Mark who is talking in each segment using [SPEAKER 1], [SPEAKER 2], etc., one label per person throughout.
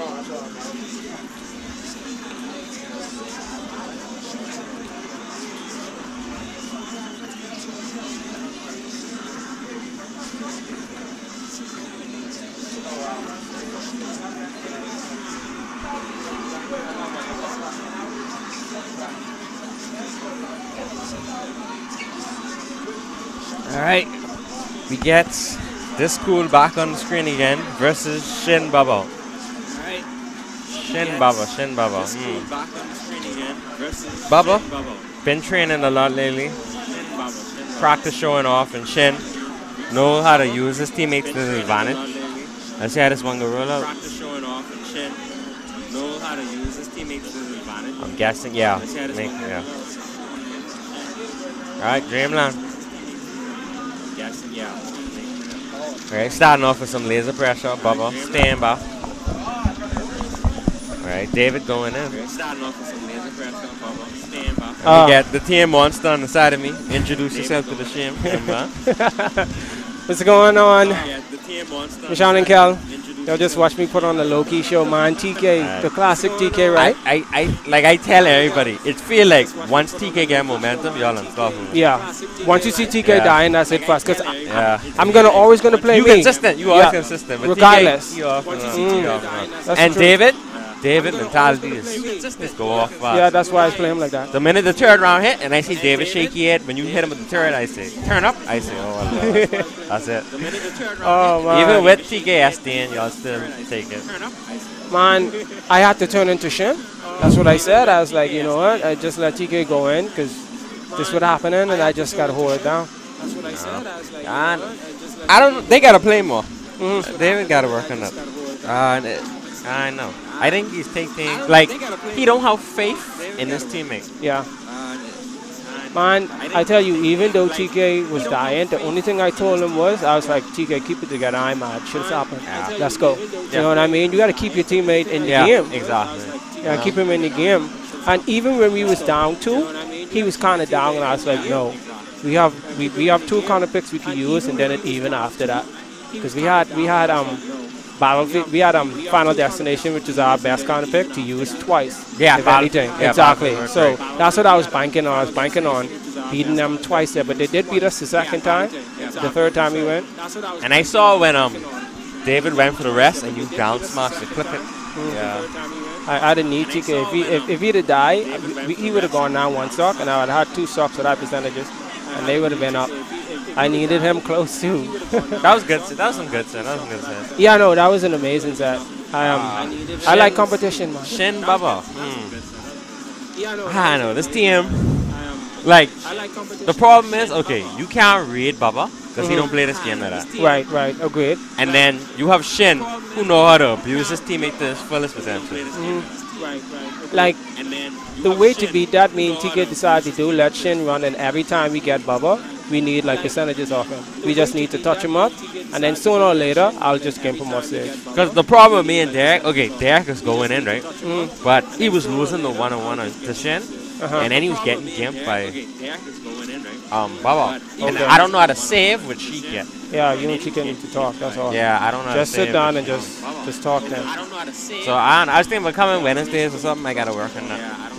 [SPEAKER 1] name. All right. We get Discool back on the screen again versus Shin Baba. Shin Baba, Shin Baba.
[SPEAKER 2] School
[SPEAKER 1] mm.
[SPEAKER 2] back on the screen again versus
[SPEAKER 1] Baba? Been training a lot lately.
[SPEAKER 2] Shin Baba. Shin Baba.
[SPEAKER 1] Practice showing off, and Shin know how to use his teammates to his advantage. Let's see how this one go roll out.
[SPEAKER 2] Practice showing off and Shin know how to use his teammates to his advantage.
[SPEAKER 1] I'm guessing, yeah.
[SPEAKER 2] Let's see how this
[SPEAKER 1] Make, yeah. All right, Dreamland.
[SPEAKER 2] Guessing, yeah.
[SPEAKER 1] All right, starting off with some laser pressure. Bubba, stand by. All right, David going in.
[SPEAKER 2] We're starting off with some laser pressure. Bubba, stand by.
[SPEAKER 3] Uh,
[SPEAKER 1] we get the team monster on the side of me. Introduce yourself to the team. member.
[SPEAKER 3] What's going on?
[SPEAKER 2] Yeah, the team monster.
[SPEAKER 3] Michelle and Kel.
[SPEAKER 2] Introduce
[SPEAKER 3] Y'all just watch me put on the low-key show, man. TK, the classic TK, right?
[SPEAKER 1] I, I, I, like I tell everybody, it feel like once TK get momentum, y'all unstoppable.
[SPEAKER 3] Yeah. Once you see TK
[SPEAKER 1] Yeah.
[SPEAKER 3] dying, that's it fast. Cause I,
[SPEAKER 1] Yeah.
[SPEAKER 3] I'm gonna always gonna play
[SPEAKER 1] You
[SPEAKER 3] me.
[SPEAKER 1] consistent. You are
[SPEAKER 3] Yeah.
[SPEAKER 1] consistent. But
[SPEAKER 3] Regardless.
[SPEAKER 1] TK, you off,
[SPEAKER 3] Once you see
[SPEAKER 1] you
[SPEAKER 3] TK
[SPEAKER 1] off,
[SPEAKER 3] dying,
[SPEAKER 1] uh.
[SPEAKER 3] that's
[SPEAKER 1] And
[SPEAKER 3] the.
[SPEAKER 1] David, David mentality is just go off fast.
[SPEAKER 3] Yeah, that's why I play him like that.
[SPEAKER 1] The minute the third round hit, and I see David shaky head, when you hit him with the third, I say, turn up. I say, oh, well, that's it.
[SPEAKER 3] Oh man.
[SPEAKER 1] Even with TKS, Dan, y'all still take it.
[SPEAKER 3] man, I had to turn into Shin. That's what I said. I was like, you know what? I just let TK go in because this was happening, and I just gotta hold it down. That's what I said. I was like,
[SPEAKER 1] I don't. They gotta play more.
[SPEAKER 3] Mhm.
[SPEAKER 1] David gotta work on that. Uh, and it- I know. I think he's taking like he don't have faith in his teammate.
[SPEAKER 3] Yeah. Man, I tell you, even though TK was dying, the only thing I told him was, I was like, TK, keep it together. I'm mad. Shit's happening.
[SPEAKER 1] Yeah.
[SPEAKER 3] Let's go. You know what I mean? You got to keep your teammate in the
[SPEAKER 1] Yeah,
[SPEAKER 3] game.
[SPEAKER 1] exactly.
[SPEAKER 3] Yeah, keep him in the game. And even when we was down two, he was kind of down, and I was like, no, we have we, we have two counter picks we can use, and then it even after that, because we had we had um battlefield we had um final destination, which is our best counter pick to use twice.
[SPEAKER 1] Yeah,
[SPEAKER 3] if anything,
[SPEAKER 1] yeah,
[SPEAKER 3] exactly.
[SPEAKER 1] Battlefield,
[SPEAKER 3] So
[SPEAKER 1] right.
[SPEAKER 3] that's what I was banking on. I was banking on beating them twice there, but they did beat us the second time. The third time we went.
[SPEAKER 1] And I saw when um David went for the rest and you down smashed the clip it. Yeah.
[SPEAKER 3] I, I didn't need TK. If he if, if he'd have died, we- he would have gone down one stock, and I would have had two stocks with high percentages, and they would have been up. I needed him close too.
[SPEAKER 1] That was good. That was some good set. That was some good set.
[SPEAKER 3] yeah, no, that was an amazing set. I um, I like competition, man.
[SPEAKER 1] Shin Baba. Hmm. I know this team. Like the problem is, okay, you can't read Baba because he
[SPEAKER 3] Mhm.
[SPEAKER 1] don't play this game like that.
[SPEAKER 3] Right, right, agreed.
[SPEAKER 1] And then you have Shin who know how to abuse his teammate to his fullest potential.
[SPEAKER 3] Like the way to beat that, me and TK decided to do let Shin run, and every time we get Bubba, we need like percentages off him. We just need to touch him up, and then sooner or later, I'll just gimp him off stage.
[SPEAKER 1] Because the problem with me and Derek, okay, Derek is going in, right?
[SPEAKER 3] Mm.
[SPEAKER 1] But he was losing the one on one to Shin,
[SPEAKER 3] Uh-huh.
[SPEAKER 1] and then he was getting gimped by um Baba. And I don't know how to save what she get.
[SPEAKER 3] Yeah, you and TK need to talk. That's all.
[SPEAKER 1] Yeah, I don't know.
[SPEAKER 3] Just sit down and just just talk then.
[SPEAKER 1] I, don't- know how to sing. So I was thinking about coming Wednesdays or something. I gotta work on that.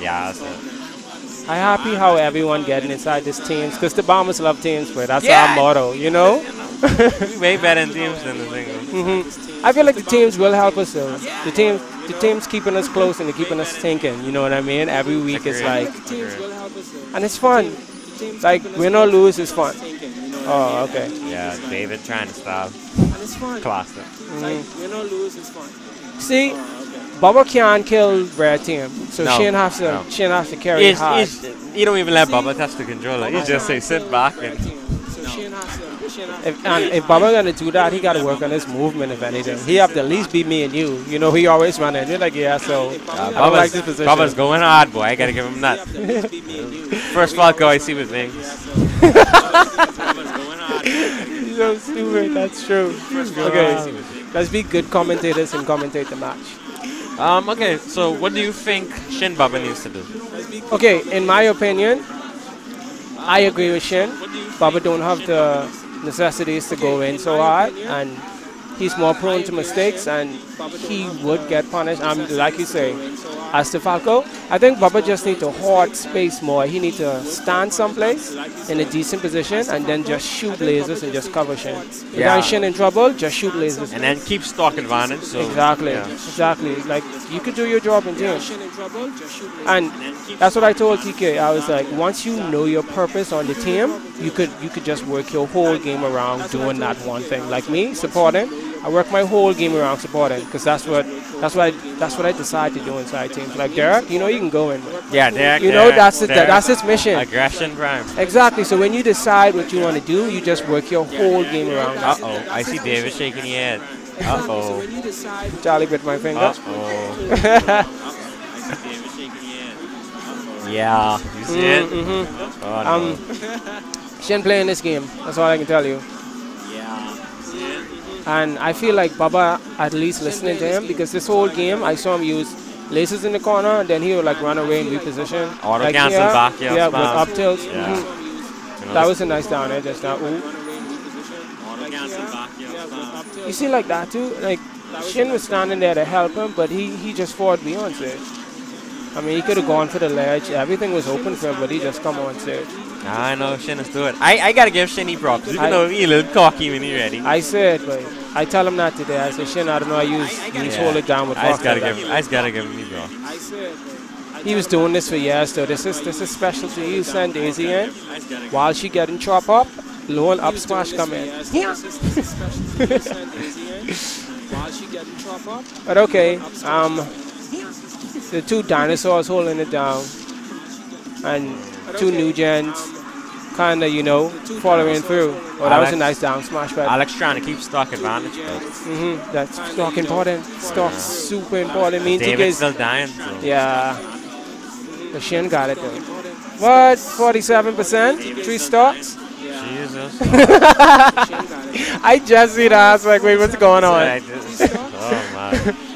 [SPEAKER 1] Yeah, that's it.
[SPEAKER 3] I'm happy how everyone getting inside this teams because the Bombers love teams, but that's
[SPEAKER 1] Yeah.
[SPEAKER 3] our motto, you know.
[SPEAKER 1] we way better in teams than the singles.
[SPEAKER 3] hmm I feel like the teams will help us though. The team, the teams keeping us close and they're keeping us thinking. You know what I mean? Every week it's like, and it's fun. Like win or lose is fun. Oh, okay.
[SPEAKER 1] Yeah, David trying to stop. Classic.
[SPEAKER 3] Mhm. See, Bubba can't kill red team, so
[SPEAKER 1] No,
[SPEAKER 3] Shane has to
[SPEAKER 1] no.
[SPEAKER 3] Shane has to carry it
[SPEAKER 1] He's,
[SPEAKER 3] hard.
[SPEAKER 1] he's, you don't even let Bubba touch the controller. You just say sit back and
[SPEAKER 3] If, and if Baba gonna do that, he gotta work on his movement. If anything, he have to at least beat me and you. You know, he always running. You're like, yeah. So I don't like this position.
[SPEAKER 1] Bubba's going hard, boy. I gotta give him that. First Falco I see with wings.
[SPEAKER 2] Bubba's going hard.
[SPEAKER 3] You're so stupid. That's true. Okay, let's be good commentators and commentate the match.
[SPEAKER 1] Um, okay, so what do you think Shin Baba needs to do?
[SPEAKER 3] Okay, in my opinion, I agree with Shin. Baba don't have the necessities to go in so hard, and he's more prone to mistakes, and he would get punished. Um, like you say, as to Falco, I think Baba just need to hoard space more. He need to stand someplace in a decent position and then just shoot lasers and just cover Shin. If
[SPEAKER 1] Yeah.
[SPEAKER 3] Shin in trouble, just shoot lasers.
[SPEAKER 1] And then keep stock advantage. So
[SPEAKER 3] Exactly,
[SPEAKER 1] yeah.
[SPEAKER 3] exactly. Like you could do your job in team. And that's what I told TK. I was like, once you know your purpose on the team, you could you could just work your whole game around doing that one thing. Like me, supporting, I work my whole game around supporting because that's what that's what I, that's what I decide to do inside teams. Like Derek, you know, you can go in.
[SPEAKER 1] Yeah, Derek.
[SPEAKER 3] You know,
[SPEAKER 1] Derek,
[SPEAKER 3] that's it.
[SPEAKER 1] Derek.
[SPEAKER 3] That's its mission.
[SPEAKER 1] Aggression prime.
[SPEAKER 3] Exactly. So when you decide what you want to do, you just work your whole game around.
[SPEAKER 1] Uh oh, I see David shaking his head. Uh oh.
[SPEAKER 3] Charlie bit my finger.
[SPEAKER 1] Uh oh.
[SPEAKER 2] I see David shaking your head.
[SPEAKER 1] Yeah. You see it?
[SPEAKER 3] Mm-hmm.
[SPEAKER 1] Oh no.
[SPEAKER 3] Um, Shin playing this game. That's all I can tell you.
[SPEAKER 2] Yeah.
[SPEAKER 3] And I feel like Baba at least listening to him because this whole game I saw him use laces in the corner and then he would like run away and reposition.
[SPEAKER 1] Auto
[SPEAKER 3] like
[SPEAKER 1] cancel
[SPEAKER 3] here,
[SPEAKER 1] back, yeah,
[SPEAKER 3] yeah, with up tilts.
[SPEAKER 1] Yeah.
[SPEAKER 3] Mm-hmm.
[SPEAKER 1] You know,
[SPEAKER 3] That was a nice down there just now. Ooh.
[SPEAKER 2] Auto cancel back, yeah. stop.
[SPEAKER 3] You see like that too? Like Shin was standing there to help him, but he, he just fought beyond stage. I mean, he could have gone for the ledge. Everything was open for him, but he just come on stage.
[SPEAKER 1] I know Shin is doing it. I, I gotta give Shinny props. Even
[SPEAKER 3] I-
[SPEAKER 1] though he a little cocky when he ready.
[SPEAKER 3] I said, but I tell him not today. I said, Shin, I don't know. I use, use
[SPEAKER 1] Yeah.
[SPEAKER 3] hold it down with
[SPEAKER 1] I just gotta give. I just gotta give him me bro.
[SPEAKER 3] He was doing this for years, though. This is this is special to you. Send Daisy in
[SPEAKER 2] I just
[SPEAKER 3] while she getting chop up. Low and up smash come in. but okay, um, the two dinosaurs holding it down, and two new gens, kind of you know following through. Oh, that was a nice down smash, but
[SPEAKER 1] Alex trying to keep stock advantage, but
[SPEAKER 3] hmm that's stock important. Stock super important. Means he
[SPEAKER 1] David's still dying. So.
[SPEAKER 3] Yeah. The Shin got it though. What? 47%? Three stocks?
[SPEAKER 1] Jesus.
[SPEAKER 3] I just see that. I was like, wait, what's going on?
[SPEAKER 1] I just- oh man.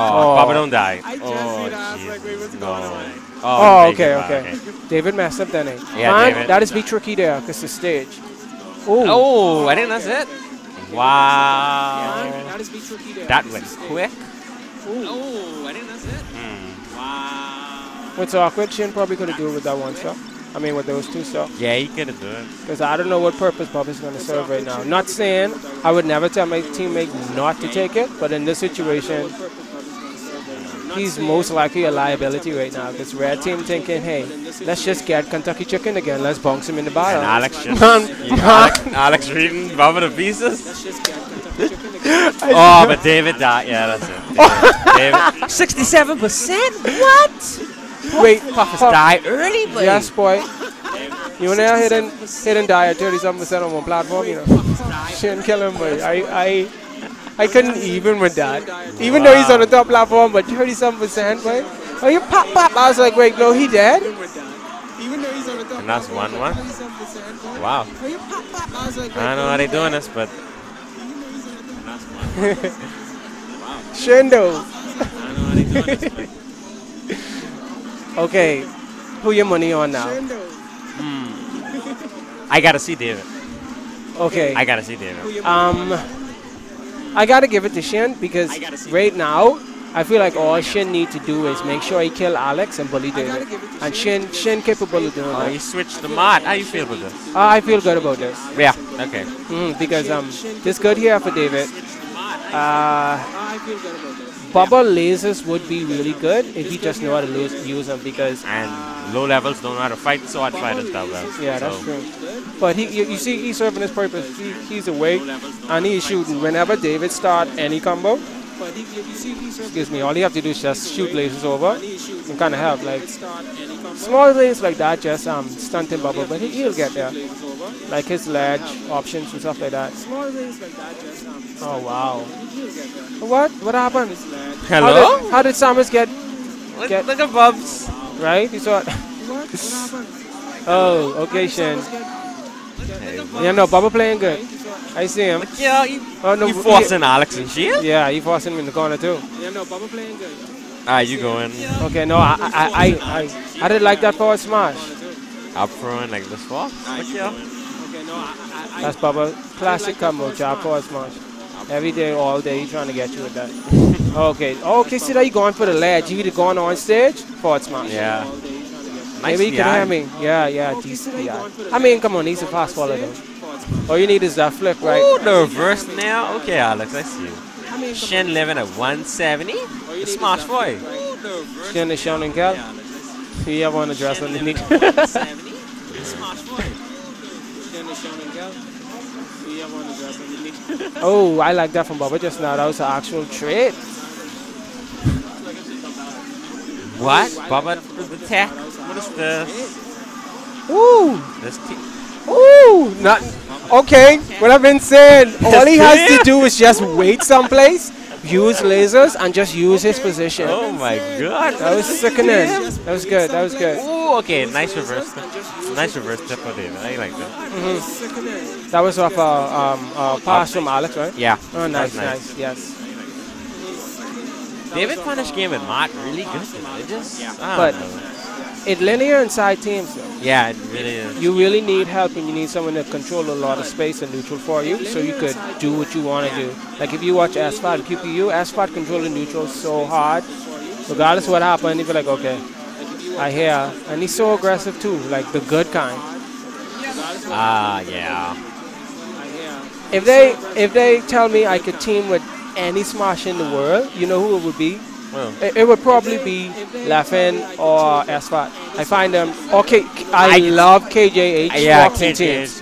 [SPEAKER 1] Oh, Baba don't die. I just Oh, Jesus. No. Oh,
[SPEAKER 3] Oh,
[SPEAKER 1] thank
[SPEAKER 3] okay, okay. David messed up, then. eh?
[SPEAKER 1] Yeah,
[SPEAKER 3] Man,
[SPEAKER 1] David.
[SPEAKER 3] that is be tricky there, because the stage. Oh.
[SPEAKER 1] Oh, I think that's it. Wow. That went quick.
[SPEAKER 2] Oh, I think that's it.
[SPEAKER 1] Hmm.
[SPEAKER 2] Wow.
[SPEAKER 3] What's awkward? Shin probably could have do it with that one stock. I mean, with those two stocks.
[SPEAKER 1] Yeah, he could have done it.
[SPEAKER 3] Because I don't know what purpose Bob is going to serve right now. Not saying I would never tell my teammate not to take it, but in this situation, he's most likely a liability right now. Because red team thinking, hey, let's just get Kentucky Chicken again. Let's bounce him in the
[SPEAKER 1] And
[SPEAKER 3] bottom.
[SPEAKER 1] Alex just. You-
[SPEAKER 3] man.
[SPEAKER 1] Alex, Alex reading Baba to pieces. oh, but David died. Yeah, that's it. David. David. 67%? What?
[SPEAKER 3] Wait,
[SPEAKER 1] Puffers
[SPEAKER 3] Puff-
[SPEAKER 1] die early, but
[SPEAKER 3] Yes, boy. You know, hidden, hidden die at 37% on one platform, you know. Shouldn't kill him, but I, I, I couldn't even with that. Even though he's on the top platform, but 37%, boy. Oh, you pop, pop. I was like, wait, no, he dead?
[SPEAKER 1] And that's one one. Wow. I don't know how they doing this, but
[SPEAKER 3] Shindo.
[SPEAKER 2] I don't know how they doing this, but
[SPEAKER 3] Okay, who your money on now?
[SPEAKER 1] I gotta see David.
[SPEAKER 3] Okay.
[SPEAKER 1] I gotta see David.
[SPEAKER 3] Um, I gotta give it to Shin because right now I feel like all Shin need to do is make sure he kill Alex and bully David, and Shin Shin capable of doing
[SPEAKER 1] Oh,
[SPEAKER 3] that.
[SPEAKER 1] he switched the mod. How you feel about this?
[SPEAKER 3] Uh, I feel good about this
[SPEAKER 1] Yeah. Okay.
[SPEAKER 3] mm, because um this good here for David. Uh, Bubba lasers would be really good if he just know how to lose, use them because
[SPEAKER 1] And low levels don't know how to fight sword fighters that well.
[SPEAKER 3] yeah that's true. But he you, you see he's serving his purpose. He, he's awake and he's shooting. Whenever David start any combo, Excuse me. All you have to do is just shoot lasers over and kind of help. Like small lasers like that, just um stunting bubble, but he, he'll get there. Like his ledge options and stuff like that. Oh wow. What? What happened? How
[SPEAKER 1] Hello?
[SPEAKER 3] did, how did Samus get
[SPEAKER 1] Look,
[SPEAKER 3] get-
[SPEAKER 1] look at Bubs.
[SPEAKER 3] right? You saw it. oh, okay, Shin. Yeah, no, Bubba playing good. I see him.
[SPEAKER 1] Yeah, you,
[SPEAKER 3] Oh no,
[SPEAKER 1] you
[SPEAKER 3] he-
[SPEAKER 1] forcing Alex and shit.
[SPEAKER 3] Yeah, he forcing him in the corner too. Yeah, no, Bubba's playing good.
[SPEAKER 1] Alright, you going
[SPEAKER 3] Okay, no, I, I, I, I, I didn't like that forward smash.
[SPEAKER 1] up front like this far? Look here.
[SPEAKER 3] That's Bubba. Classic combo, jab forward smash. Every day, all day, he trying to get you with that. okay, oh, okay, see that you going for the ledge. You either going on stage, forward smash.
[SPEAKER 1] Yeah.
[SPEAKER 3] Maybe you can hear me. Yeah, yeah, decent. Yeah. I mean, come on, he's a fast follower though. All you need is that flip, right?
[SPEAKER 1] Ooh, the reverse now. Okay, Alex, I see you. Shin living at 170. The smash boy.
[SPEAKER 3] Shin is shown in Cal. You have one address underneath. oh, I like that from Bubba just now. That was an actual trade.
[SPEAKER 1] What? Bubba the tech? What is this?
[SPEAKER 3] Ooh,
[SPEAKER 1] This t-
[SPEAKER 3] ooh, not okay. What I've been saying, all he has to do is just wait someplace, use lasers, and just use his position.
[SPEAKER 1] oh my god.
[SPEAKER 3] That was sickening. That was good. That was good.
[SPEAKER 1] Ooh, okay, nice reverse. Nice reverse tip for David. I like that. Mm-hmm.
[SPEAKER 3] That was off a um, a pass from Alex, right?
[SPEAKER 1] Yeah.
[SPEAKER 3] Oh, nice,
[SPEAKER 1] that's
[SPEAKER 3] nice, yes.
[SPEAKER 1] David punish game and Mott really good. It just, I
[SPEAKER 3] But-
[SPEAKER 1] know.
[SPEAKER 3] It linear inside teams though.
[SPEAKER 1] Yeah, it really is.
[SPEAKER 3] You really need help and you need someone to control a lot of space and neutral for you so you could do what you want to do. Like if you watch Asphalt QPU, Asphalt controlling neutral so hard. Regardless of what happened, you be like, okay, I hear. And he's so aggressive too, like the good kind.
[SPEAKER 1] Ah, yeah.
[SPEAKER 3] If they if they tell me I could team with any Smash in the world, you know who it would be?
[SPEAKER 1] Well,
[SPEAKER 3] It, it would probably be Leffen or Asphalt. I find them. Okay, I,
[SPEAKER 1] I-
[SPEAKER 3] love KJH
[SPEAKER 1] yeah,
[SPEAKER 3] boxing
[SPEAKER 1] KJ.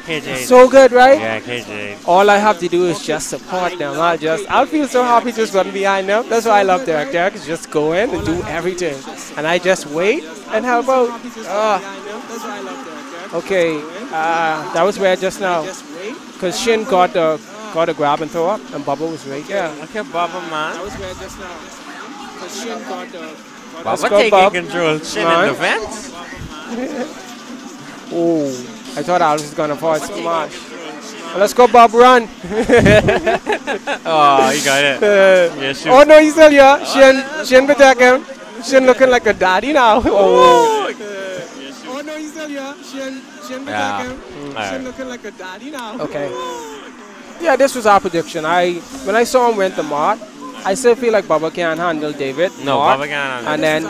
[SPEAKER 3] teams. So good, right?
[SPEAKER 1] yeah, KJ.
[SPEAKER 3] All I have to do is just support them. I'll just, I'll feel so happy just running behind them. That's why I love Derek. Derek is just go in and do everything. And I just wait and help out. Ah. okay, uh, that was weird just now. Because Shin got the, got a grab and throw up, and Bubba was right there.
[SPEAKER 1] Okay, Bubba, man.
[SPEAKER 3] That was weird just now. Shin got the. Go,
[SPEAKER 1] taking control. Shin in defense.
[SPEAKER 3] Oh, I thought I was going to fall smash. Well, let's go, Bob, run.
[SPEAKER 1] Oh, you got it.
[SPEAKER 3] Uh,
[SPEAKER 1] Yeah, shoot.
[SPEAKER 3] Oh no, he's still here. Shin, Shin protect him. Shin looking like a daddy now. Oh. Oh no, he's still here. Shin, Shin
[SPEAKER 1] Yeah. Alright.
[SPEAKER 3] looking like a daddy now. Okay. Yeah, this was our prediction. I when I saw him went the Marth, I still feel like Bubba can't handle David.
[SPEAKER 1] No,
[SPEAKER 3] Marth,
[SPEAKER 1] Bubba can't.
[SPEAKER 3] And then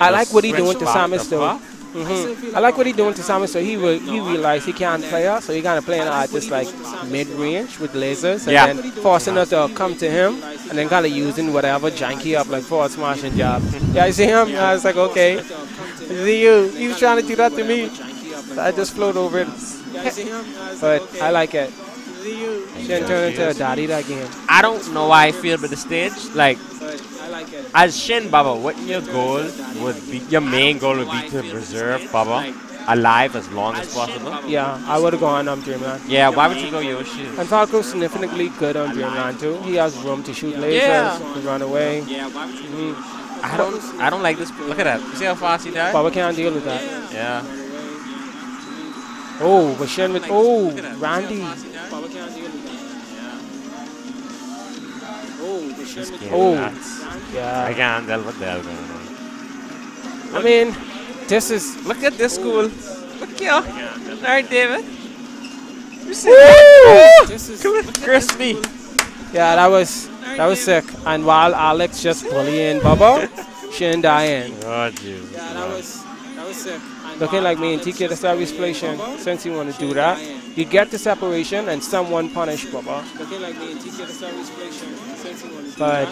[SPEAKER 3] I like what he doing to
[SPEAKER 1] Switch back
[SPEAKER 3] Samus though.
[SPEAKER 1] Buff.
[SPEAKER 3] Mhm. I like what he doing to Samus. So he will, he realized he can't play her, so he kind of playing her at this like mid range with lasers, and
[SPEAKER 1] Yeah.
[SPEAKER 3] then forcing her to come to him, and then kind of using whatever janky up like forward smash and jab. yeah, I see him. I was like, okay, see you. He was trying to do that to me. So I just float over it. but I like it. Shin turned into a daddy that game.
[SPEAKER 1] I don't know why I feel but the stage. Like, as Shin Baba, what your goal would be, your main goal would be to preserve Baba alive as long as possible.
[SPEAKER 3] Yeah, I would have gone on Dreamland.
[SPEAKER 1] Yeah, why would you go Yoshi?
[SPEAKER 3] And Falco's significantly good on Dreamland too. He has room to shoot lasers,
[SPEAKER 1] Yeah.
[SPEAKER 3] to run away.
[SPEAKER 1] Mm-hmm. I don't, I don't like this. Look at that. You see how fast he died?
[SPEAKER 3] Baba can't deal with that.
[SPEAKER 1] Yeah.
[SPEAKER 3] Oh, but Shin with oh Randy.
[SPEAKER 1] Oh, this Oh.
[SPEAKER 3] oh
[SPEAKER 1] nuts. I
[SPEAKER 3] Yeah.
[SPEAKER 1] can't tell what the hell going on.
[SPEAKER 3] I mean, this is
[SPEAKER 1] Look at Discool. Look here. All right, David.
[SPEAKER 3] Woo!
[SPEAKER 1] that? Crispy.
[SPEAKER 3] yeah, that was that was sick. And while Alex just bullying Bubba, Shin dying.
[SPEAKER 1] Oh, Jesus.
[SPEAKER 3] that was that was sick. Looking like me and TK the service play Shin, since you want to do that, you get the separation and someone punish Bubba. Looking like me and TK the service play Shin, since you want to do but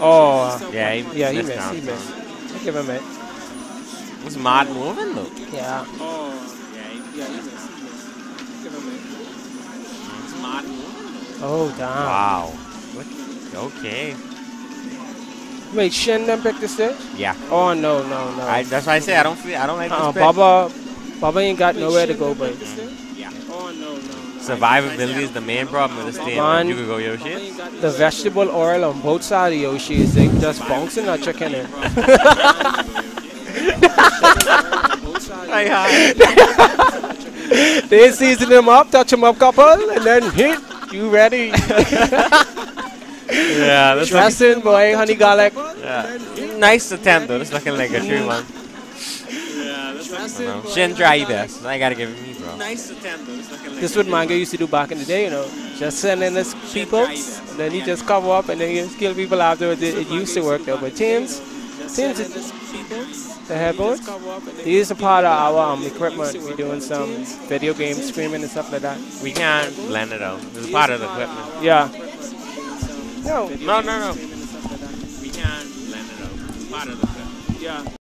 [SPEAKER 3] oh
[SPEAKER 1] Yeah, he
[SPEAKER 3] yeah, he
[SPEAKER 1] missed
[SPEAKER 3] missed.
[SPEAKER 1] out.
[SPEAKER 3] He missed. I give him it.
[SPEAKER 1] Was Mad moving though?
[SPEAKER 3] Yeah.
[SPEAKER 1] Oh yeah, yeah he missed. He gave him Mad moving.
[SPEAKER 3] Oh damn.
[SPEAKER 1] Wow. Look. Okay.
[SPEAKER 3] Wait, Shin then picked the stage?
[SPEAKER 1] Yeah.
[SPEAKER 3] Oh no, no, no.
[SPEAKER 1] I, that's why I say I don't feel I don't like
[SPEAKER 3] uh,
[SPEAKER 1] this.
[SPEAKER 3] Baba, Baba ain't got nowhere to go, but
[SPEAKER 1] Survivability is the main problem with this team.
[SPEAKER 3] Man.
[SPEAKER 1] You could go Yoshi.
[SPEAKER 3] the vegetable oil on both sides of Yoshi is they just bouncing that chicken in. they season them up, touch them up couple, and then hit. You ready?
[SPEAKER 1] Yeah, that's
[SPEAKER 3] Dressing, boy, honey garlic.
[SPEAKER 1] yeah. Nice attempt though. It's looking like a true one.
[SPEAKER 2] Yeah, that's
[SPEAKER 1] I know. Shin try best. I gotta give it me, bro.
[SPEAKER 2] nice attempt, though. It's like
[SPEAKER 3] This is what Mango used to do back in the day, you know. Just send in his people, and then you just cover up and then you just kill people afterwards. It, it used to work though, but teams, teams, the headboard, these are part of our um, equipment. We're doing some video game streaming and stuff like that.
[SPEAKER 1] We can't blend it out. It's part of the equipment.
[SPEAKER 3] Yeah. No.
[SPEAKER 1] No, no, no.
[SPEAKER 2] We can't blend it out. It's part of the
[SPEAKER 3] Yeah.